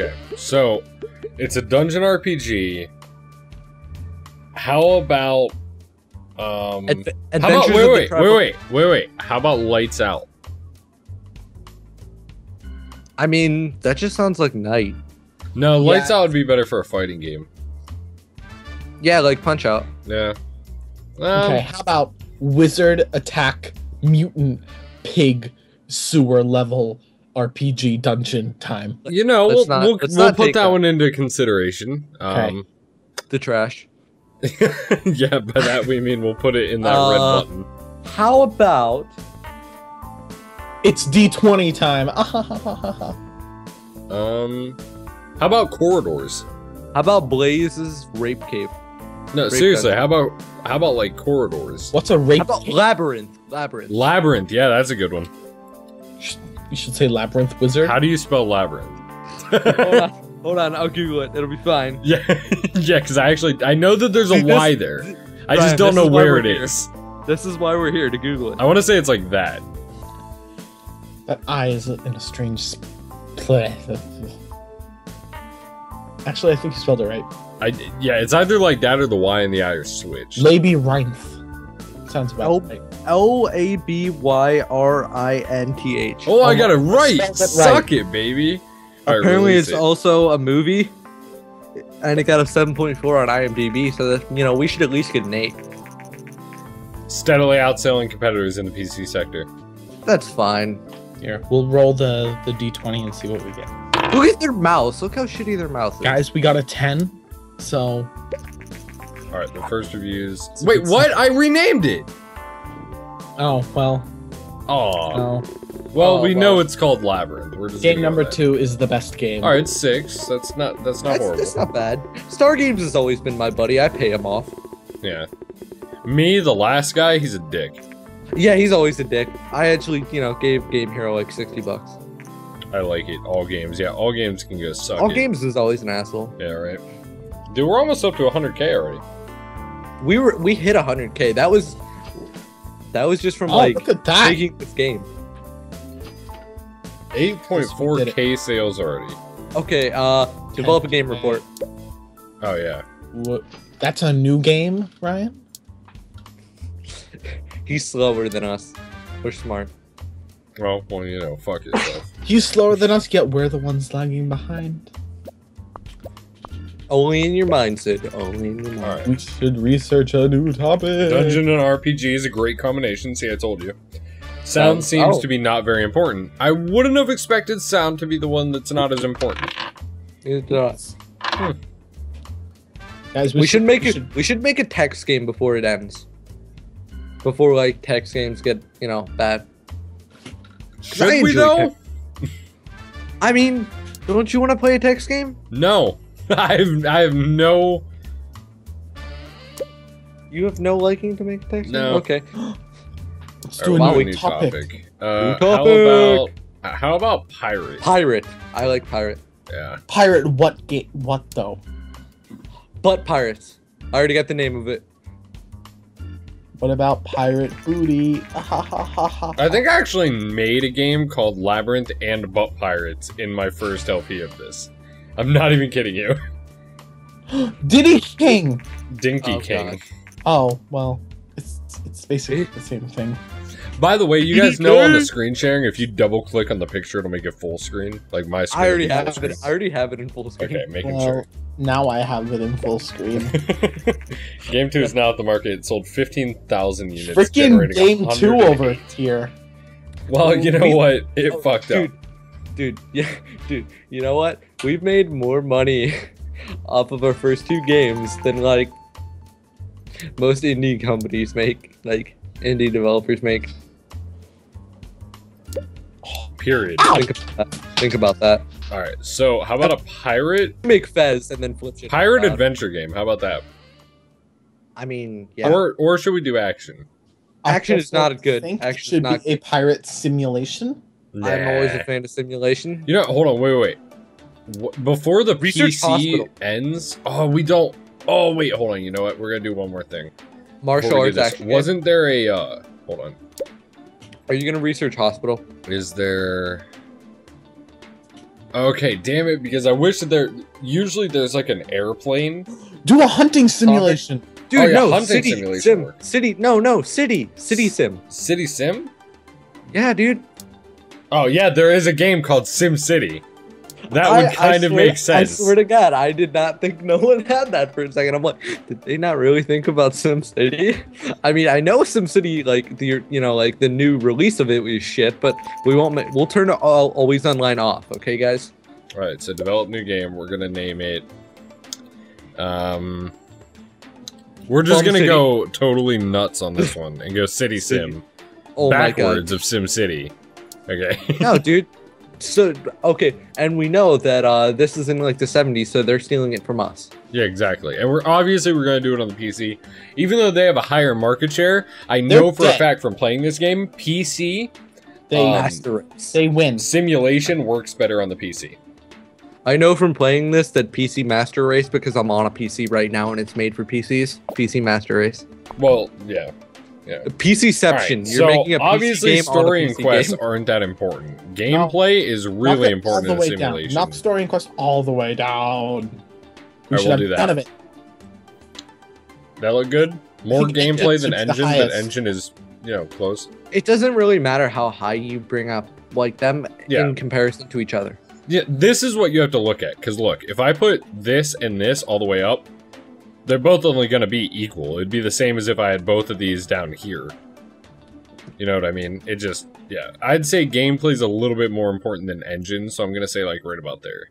Okay, so it's a dungeon RPG. How about um? Adve- how about wait wait Travel- wait wait wait wait? How about Lights Out? I mean, that just sounds like night. No, Lights Yeah. Out would be better for a fighting game. Yeah, like Punch Out. Yeah. Um, Okay, how about wizard attack mutant pig sewer level RPG dungeon time? You know, Let's we'll, not- we'll, let's we'll put that, that. one into consideration. Okay. Um, The trash. yeah, by that we mean we'll put it in that red Uh, button. How about It's D20 time. Um, how about corridors? how about Blaze's rape cape? No, Great seriously, dungeon. how about how about like corridors? What's a rape? How about Labyrinth? Labyrinth. Labyrinth, yeah, that's a good one. You should say labyrinth wizard. How do you spell labyrinth? hold on, hold on. I'll Google it. It'll be fine. Yeah, yeah, because I actually I know that there's a See, this- Y there. I Ryan, just don't know where we're it here. is. This is why we're here to Google it. I want to say it's like that. That eye is in a strange place. Actually, I think you spelled it right. I yeah, it's either like that or the Y and the I are switched. Labyrinth. Sounds about Oh. right. L A B Y R I N T H. Oh, I got it right. spelled it right. Suck it, baby. All right, Apparently, release it's it. also a movie, and it got a 7.4 on IMDb. So that you know, we should at least get an eight. steadily outselling competitors in the PC sector. That's fine. Here, we'll roll the the d20 and see what we get. Look at their mouse. Look how shitty their mouse is. Guys, we got a 10. So All right, the first reviews. It's Wait, what? I renamed it. Oh well, Oh, no. well, Oh, we well. know it's called Labyrinth. We're just Game number two is the best game. All right, six. That's not. That's not that's, horrible. that's not bad. Star Games has always been my buddy. I pay him off. Yeah. Me, the last guy, he's a dick. Yeah, he's always a dick. I actually, you know, gave Game Hero like 60 bucks. I like it. All games. Yeah, all games can go suck. All it. Games is always an asshole. Yeah, right. Dude, we're almost up to 100k already. We were we hit 100k. That was that was just from Oh, like look at that. making this game. 8.4k sales already. Okay, uh, develop a game report. Oh yeah. What- That's a new game, Ryan. He's slower than us. We're smart. Well, well, you know, fuck yourself. He's slower than us, yet we're the ones lagging behind. Only in your mindset. Only in your mind. All right. We should research a new topic. Dungeon and RPG is a great combination. See, I told you. Sound Um, seems oh. to be not very important. I wouldn't have expected sound to be the one that's not as important. It does. Guys, We, should make we it. We should make a text game before it ends. Before like text games get you know bad. Should we enjoy though? I mean, don't you want to play a text game? No. I have I have no You have no liking to make a text No. Okay. Let's do a new, new topic. Uh, New How about uh, how about pirate? Pirate. I like pirate. Yeah. Pirate what game? What though? Butt pirates. I already got the name of it. What about pirate booty? Ha, ha, ha, ha. I think I actually made a game called Labyrinth and Butt Pirates in my first LP of this. I'm not even kidding you. Diddy King. Dinky Oh, King. God. Oh well, it's it's basically the same thing. By the way, you guys know on the screen sharing, if you double click on the picture, it'll make it full screen. Like my screen. I already have full it. I already have it in full screen. Okay, making Well, sure. now I have it in full screen. game two is now at the market. It sold 15,000 units. Freaking game two over here. Well, you oh, know what? It Oh, fucked dude, up. Dude, yeah, dude. You know what? We've made more money off of our first two games than like most indie companies make. Like indie developers make. Period. Think about that. Think about that. All right. So, how about a pirate Make Fez and then flip shit. pirate adventure game? How about that? I mean, yeah. Or or should we do action? Action is not good. think Action it is should not be a pirate simulation. I'm always a fan of simulation. You know, hold on, wait, wait, wait. Wh- Before the Research PC Hospital. ends, oh, we don't. Oh, wait, hold on. You know what? We're gonna do one more thing. Martial Before we arts action. Wasn't there a? uh Hold on. Are you gonna research hospital? Is there? Okay, damn it, because I wish that there. Usually there's like an airplane. Do a hunting simulation. Dude, Oh, yeah, no, hunting city simulation sim, works. city, no, no, city, city sim. City Sim? Yeah, dude. Oh, yeah, there is a game called Sim City. That would I- I kind of swear- make sense. I swear to God, I did not think no one had that for a second. I'm like, did they not really think about SimCity? I mean, I know SimCity, like the you know, like the new release of it was shit, but we won't. ma- We'll turn it all always online off. Okay, guys. Alright, so develop new game. We're gonna name it. Um. We're just Bum gonna City. go totally nuts on this one and go City City. Sim. Oh my backwards of Sim City. Okay. God. No, dude. So okay, and we know that uh this is in like the 70s, so they're stealing it from us. yeah, exactly. And we're obviously we're gonna do it on the PC. Even though they have a higher market share, I know They're for a fact from playing this game, PC They Um, Master race. they win. simulation works better on the PC. I know from playing this that PC Master Race because I'm on a PC right now and it's made for PCs. PC Master Race. Well, yeah. PCception. Alright, You're so making a PC obviously game story on a and quests game. aren't that important. Gameplay is really it important all in the a way down. simulation. Knock story and quest all the way down. We I will do that. none of it. That look good? More gameplay than engine, but highest. engine is you know close. It doesn't really matter how high you bring up like them Yeah. in comparison to each other. Yeah, this is what you have to look at. Because look, if I put this and this all the way up, they're both only going to be equal. It'd be the same as if I had both of these down here. You know what I mean? It just, yeah. I'd say gameplay's a little bit more important than engine, so I'm going to say like right about there.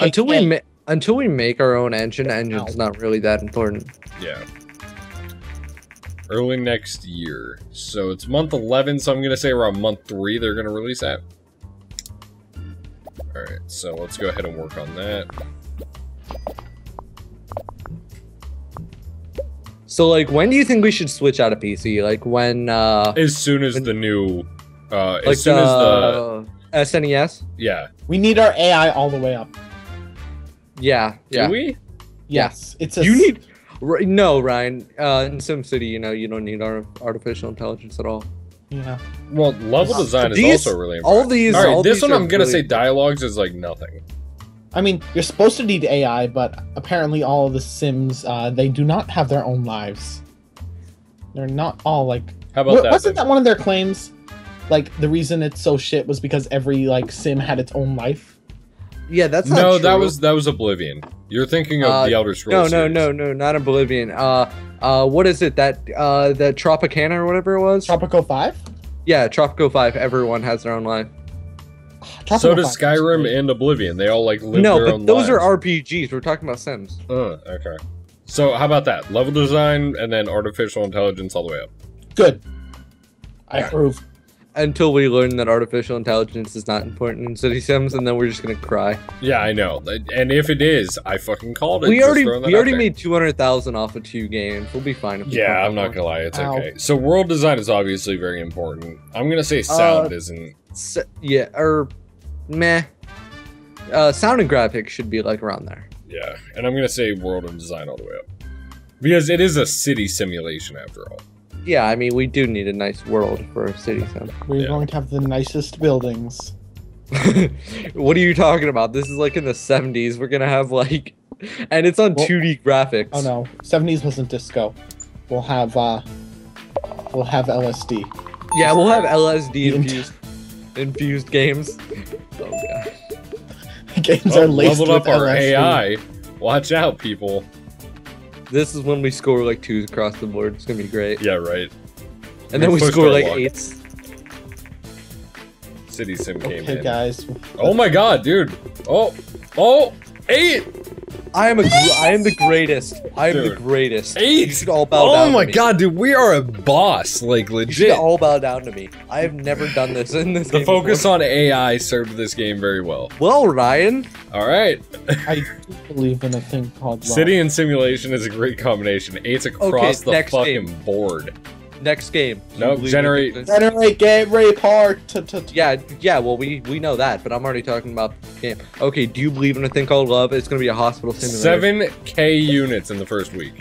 Until we ma- until we make our own engine, engine's not really that important. Yeah. Early next year. So it's month 11, so I'm going to say around month 3 they're going to release that. Alright, so let's go ahead and work on that. So like when do you think we should switch out of PC? Like when uh As soon as the new. Uh, as like soon as the. the SNES? Yeah. We need our AI all the way up. Yeah, yeah. Do we? Yes, it's a. You need R- no, Ryan. Uh, in SimCity, you know, you don't need our artificial intelligence at all. Yeah. Well, level design is these- also really important. All these, All right, all this these one are I'm gonna really- say dialogues is like nothing. I mean, you're supposed to need AI, but apparently all of the Sims, uh, they do not have their own lives. They're not all like. How about Wa- that? wasn't that one of their claims? Like the reason it's so shit was because every like Sim had its own life. Yeah, that's not no, that was that was Oblivion. You're thinking of Uh, the Elder no, Scrolls. no, series. no, no, not Oblivion. Uh, uh, what is it that uh that Tropicana or whatever it was? Tropico Five. yeah, Tropico Five. Everyone has their own life. So does Skyrim great. and Oblivion. They all like live no, their but own those lives. are RPGs. We're talking about Sims. Uh, okay. So how about that? Level design and then artificial intelligence all the way up. good. I approve. Until we learn that artificial intelligence is not important in City Sims, and then we're just gonna cry. Yeah, I know. And if it is, I fucking called it. We Just already we already there. made two hundred thousand off of two games. We'll be fine. If Yeah, I'm not gonna lie, it's Ow. okay. So world design is obviously very important. I'm gonna say sound Uh, isn't. More. Yeah, or meh. Uh, sound and graphics should be like around there. Yeah, and I'm gonna say world and design all the way up because it is a city simulation after all. Yeah, I mean we do need a nice world for a city sim. We're Yeah. going to have the nicest buildings. what are you talking about? This is like in the 70s. We're gonna have like, and it's on Well- 2D graphics. Oh no, seventies wasn't disco. We'll have uh, we'll have LSD. Yeah, we'll have LSD The ent- infused, infused games. Oh god. Games Oh, are laced leveled with up our LSD. AI. Watch out, people. This is when we score like twos across the board. It's gonna be great. Yeah, right. And then we score like luck. eights. City sim came Okay, in. guys. Oh my god, dude. Oh, oh, eight, I am a, gr- I am the greatest. I am the greatest. eight. You should all bow down. Oh to my me. god, dude, we are a boss, like legit. You should legit. all bow down to me. I have never done this in this The game. focus before. on AI served this game very well. Well, Ryan. All right, I do believe in a thing called love. city and simulation is a great combination. Eight's across the fucking game. board. Next game. No, Nope, generate- Generate game report. T- t- t- Yeah, yeah. Well, we we know that, but I'm already talking about game. Okay. Do you believe in a thing called love? It's gonna be a hospital simulator. Seven K units in the first week.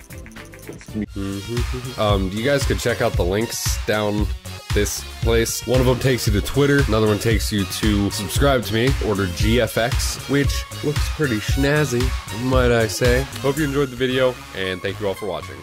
Um, you guys could check out the links down this place. One of them takes you to Twitter, another one takes you to subscribe to me, order GFX, which looks pretty snazzy, might I say. Hope you enjoyed the video, and thank you all for watching.